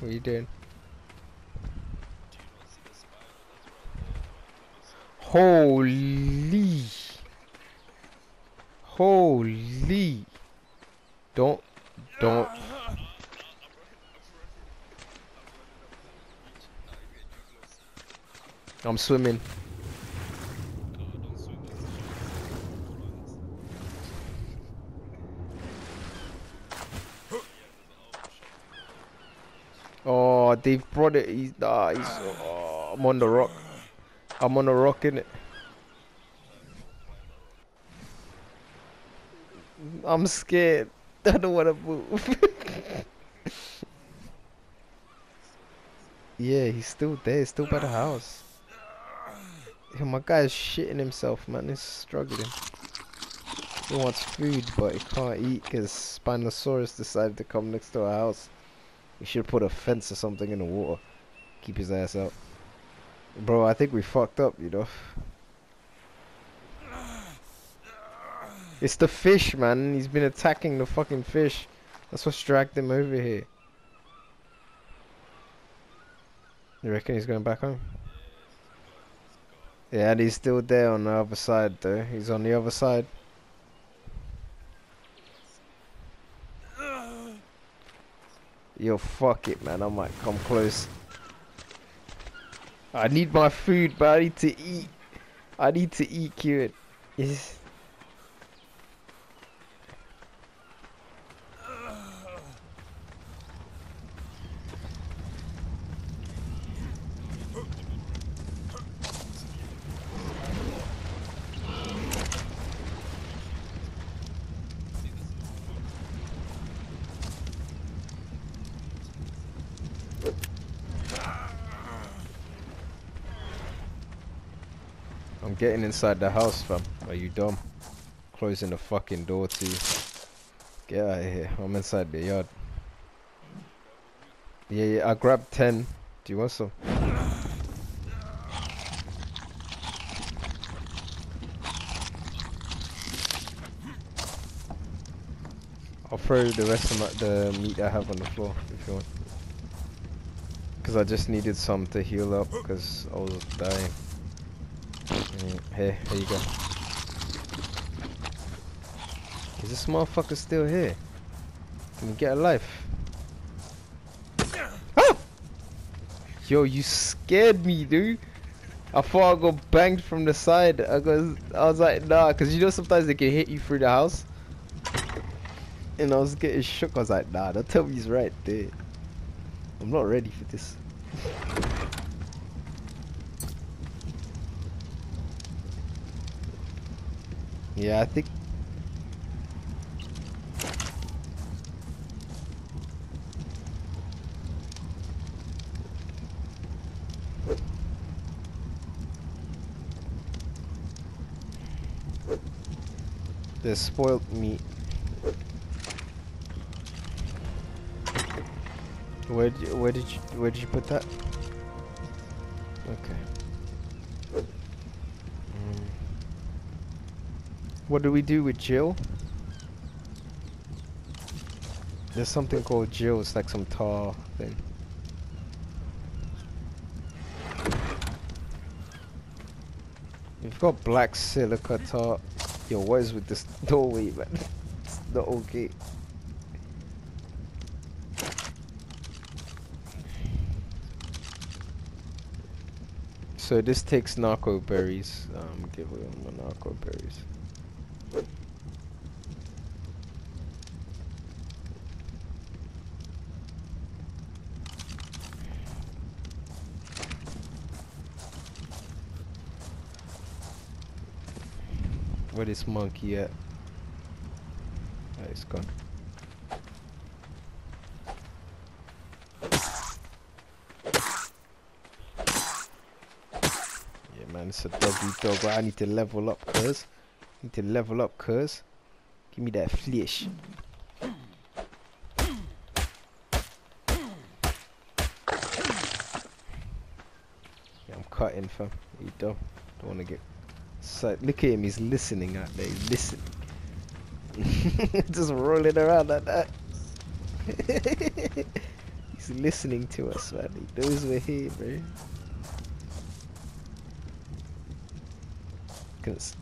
You doing? Holy. Holy. Don't. Don't. I'm swimming. Oh, they've brought it. He's, ah, he's, oh, I'm on the rock. I'm on the rock, in it. I'm scared. I don't want to move. yeah, he's still there. He's still by the house. Yeah, my guy's shitting himself, man. He's struggling. He wants food, but he can't eat because Spinosaurus decided to come next to our house. We should put a fence or something in the water. Keep his ass out. Bro, I think we fucked up, you know. It's the fish, man. He's been attacking the fucking fish. That's what's dragged him over here. You reckon he's going back home? Yeah, and he's still there on the other side, though. He's on the other side. Yo, fuck it, man. I might come close. I need my food, but I need to eat. I need to eat, Kieran. Yes. Getting inside the house, fam. Are you dumb? Closing the fucking door to you. Get out of here. I'm inside the yard. Yeah, yeah, I grabbed 10. Do you want some? I'll throw the rest of my, the meat I have on the floor if you want. Because I just needed some to heal up because I was dying. Mm, Here, here you go. Is this motherfucker still here? Can you get a life? Ah! Yo, you scared me, dude. I thought I got banged from the side. I was, I was like, nah, cause you know sometimes they can hit you through the house. And I was getting shook. I was like, nah, don't tell me he's right there. I'm not ready for this. Yeah, I think. The spoiled meat. Where where did you where did you put that? Okay. What do we do with Jill? There's something called Jill. It's like some tar thing. We've got black silica tar. Yo, what is with this doorway, man? it's not okay. So this takes narco berries. Um, give away my narco berries. Where this monkey at? Oh, it's gone. Yeah, man, it's a doggy dog. But I need to level up, cuz. Need to level up, cuz. Give me that flesh. Yeah, I'm cutting, fam. You don't, don't want to get so look at him, he's listening out there, he's listening. Just rolling around like that. he's listening to us, man. He knows we're here, bro. Cause,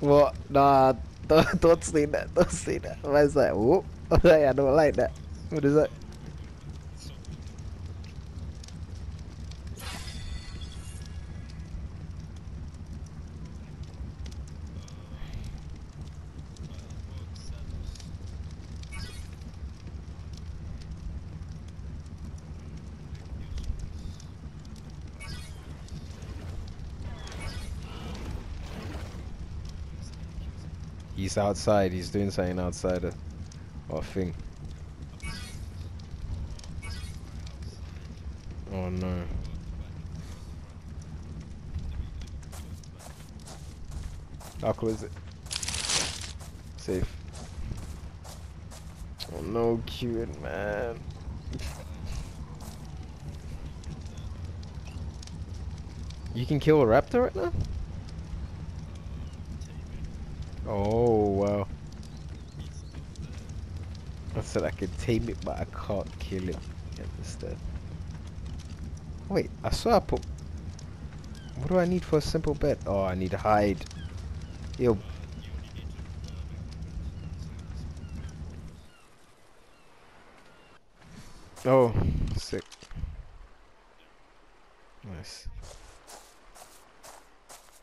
what? Nah, don't, don't say that. Don't say that. Why's that? Whoop. I don't like that. What is that? He's outside. He's doing something outside of our thing. Oh no. How close it? Safe. Oh no, cute man. you can kill a raptor right now? Oh wow. I said I could tame it but I can't kill it. Understand? Wait, I saw I put what do I need for a simple bed? Oh I need a hide. Yo Oh sick. Nice.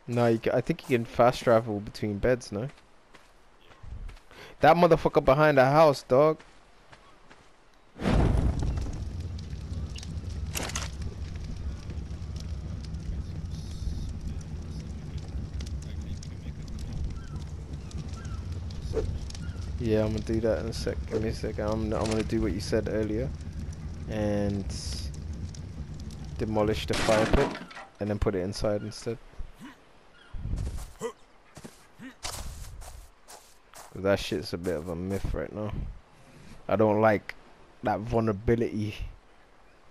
No, you ca I think you can fast travel between beds, no? That motherfucker behind the house, dog. Yeah, I'm gonna do that in a sec. Give me a sec. I'm, I'm gonna do what you said earlier. And demolish the fire pit. And then put it inside instead. That shit's a bit of a myth right now. I don't like that vulnerability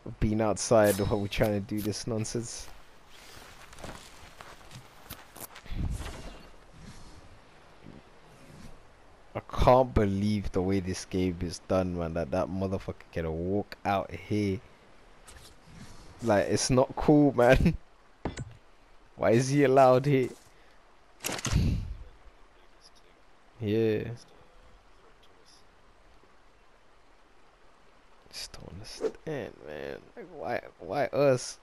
of being outside while we're trying to do this nonsense. I can't believe the way this game is done, man. That that motherfucker can walk out here. Like, it's not cool, man. Why is he allowed here? Yeah. Just don't understand, man. Like, why, why us?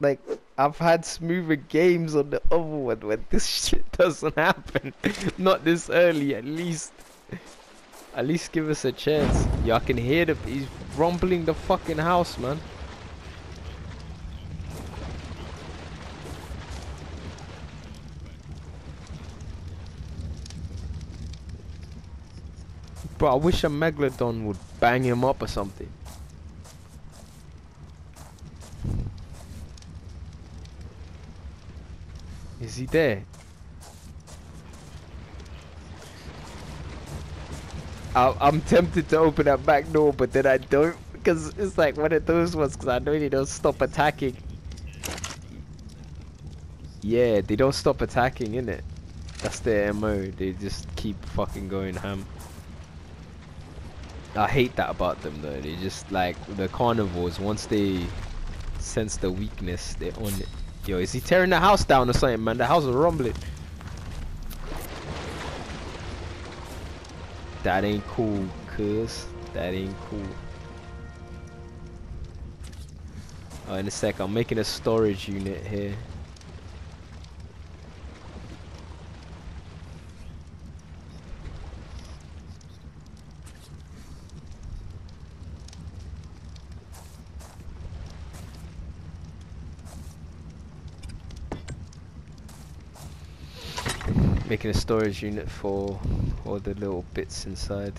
Like, I've had smoother games on the other one when this shit doesn't happen. Not this early, at least. At least give us a chance. Y'all can hear the, he's rumbling the fucking house, man. Bro, I wish a Megalodon would bang him up or something. Is he there? I I'm tempted to open that back door, but then I don't because it's like one of those ones because I know they don't stop attacking. Yeah, they don't stop attacking, innit? That's their MO. They just keep fucking going ham. I hate that about them though. They just like the carnivores. Once they sense the weakness, they own it. Yo, is he tearing the house down or something, man? The house is rumbling. That ain't cool, cuz. That ain't cool. Oh, in a sec, I'm making a storage unit here. Making a storage unit for all the little bits inside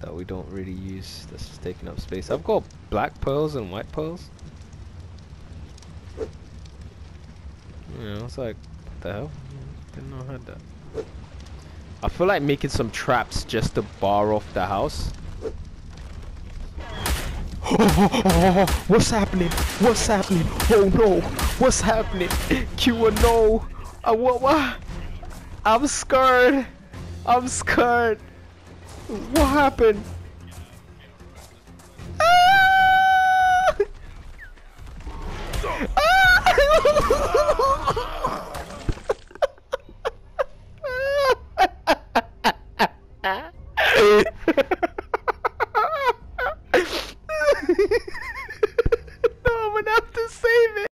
that we don't really use that's just taking up space. I've got black pearls and white pearls. Yeah, I was like, what the hell? Didn't know I had that. I feel like making some traps just to bar off the house. what's happening? What's happening? Oh no! What's happening? Q no! Uh, what? What? I'm scared. I'm scared. What happened?